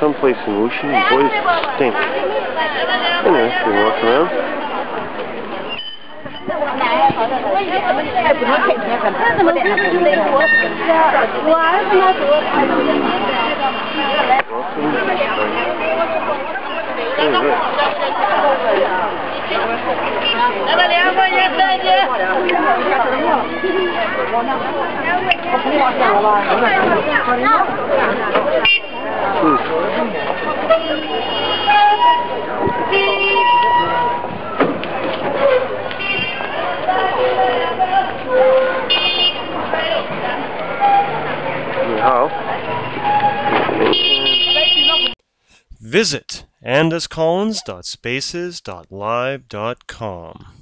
someplace in Wuxi, and boys stink. Anyway, we walk around. 我 now. Visit andascollins.spaces.live.com.